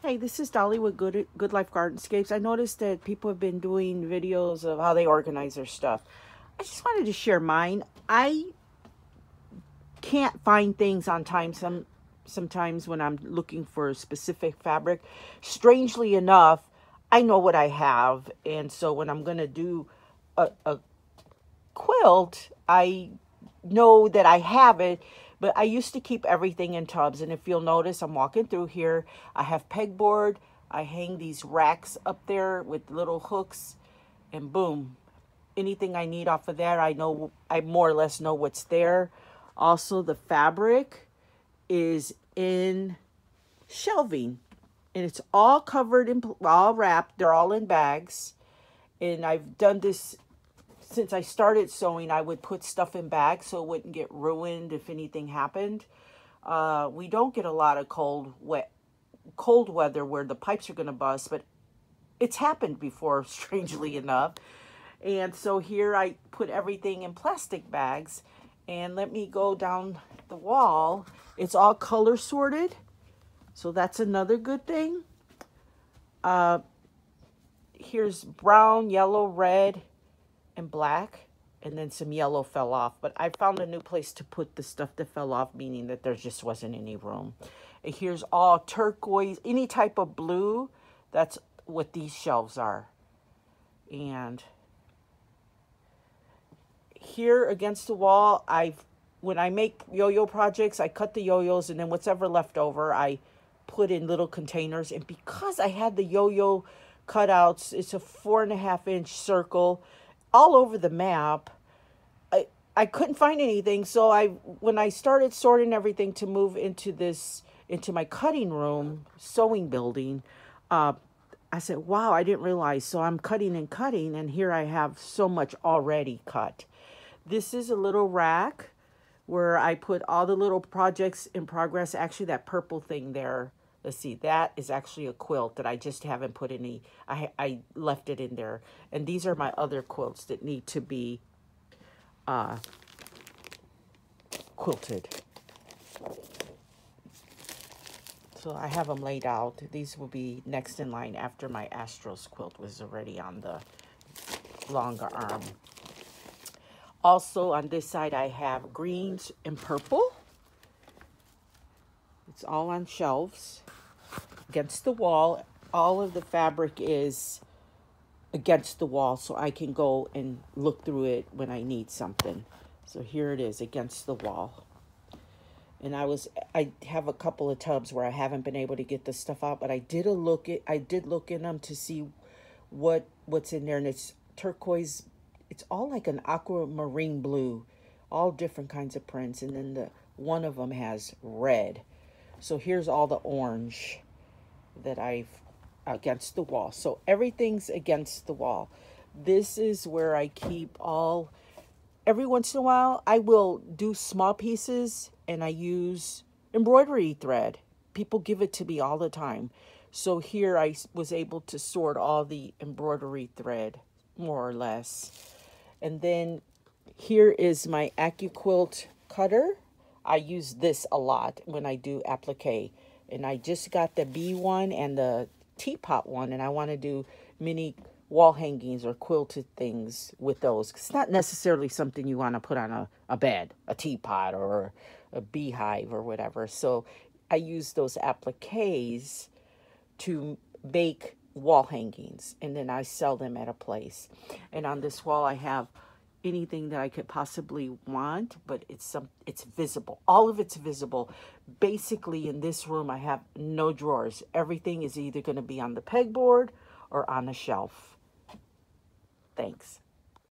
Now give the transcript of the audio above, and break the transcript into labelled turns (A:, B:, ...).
A: Hey, this is Dolly with Good Good Life Gardenscapes. I noticed that people have been doing videos of how they organize their stuff. I just wanted to share mine. I can't find things on time some sometimes when I'm looking for a specific fabric. Strangely enough, I know what I have, and so when I'm going to do a, a quilt, I know that I have it but I used to keep everything in tubs. And if you'll notice, I'm walking through here. I have pegboard. I hang these racks up there with little hooks. And boom, anything I need off of there, I know, I more or less know what's there. Also, the fabric is in shelving. And it's all covered in, all wrapped. They're all in bags. And I've done this since I started sewing, I would put stuff in bags so it wouldn't get ruined if anything happened. Uh, we don't get a lot of cold, wet, cold weather where the pipes are going to bust, but it's happened before, strangely enough. And so here I put everything in plastic bags. And let me go down the wall. It's all color sorted. So that's another good thing. Uh, here's brown, yellow, red, and black and then some yellow fell off. But I found a new place to put the stuff that fell off, meaning that there just wasn't any room. And here's all turquoise, any type of blue. That's what these shelves are. And here against the wall, I've when I make yo-yo projects, I cut the yo-yos and then what's ever left over, I put in little containers. And because I had the yo-yo cutouts, it's a four and a half inch circle all over the map. I I couldn't find anything, so I when I started sorting everything to move into this into my cutting room sewing building, uh, I said, "Wow, I didn't realize." So I'm cutting and cutting, and here I have so much already cut. This is a little rack where I put all the little projects in progress. Actually, that purple thing there Let's see, that is actually a quilt that I just haven't put any, I, I left it in there. And these are my other quilts that need to be uh, quilted. So I have them laid out. These will be next in line after my Astros quilt was already on the longarm. Also on this side I have greens and purple. It's all on shelves against the wall. All of the fabric is against the wall so I can go and look through it when I need something. So here it is against the wall. And I was I have a couple of tubs where I haven't been able to get the stuff out, but I did a look at I did look in them to see what what's in there and it's turquoise it's all like an aquamarine blue, all different kinds of prints and then the one of them has red. So here's all the orange that I've against the wall. So everything's against the wall. This is where I keep all, every once in a while, I will do small pieces and I use embroidery thread. People give it to me all the time. So here I was able to sort all the embroidery thread, more or less. And then here is my AccuQuilt cutter. I use this a lot when I do applique. And I just got the B one and the teapot one. And I want to do mini wall hangings or quilted things with those. It's not necessarily something you want to put on a, a bed, a teapot or a beehive or whatever. So I use those appliques to make wall hangings and then I sell them at a place. And on this wall I have anything that I could possibly want, but it's some it's visible. All of it's visible. Basically in this room I have no drawers. Everything is either going to be on the pegboard or on a shelf. Thanks.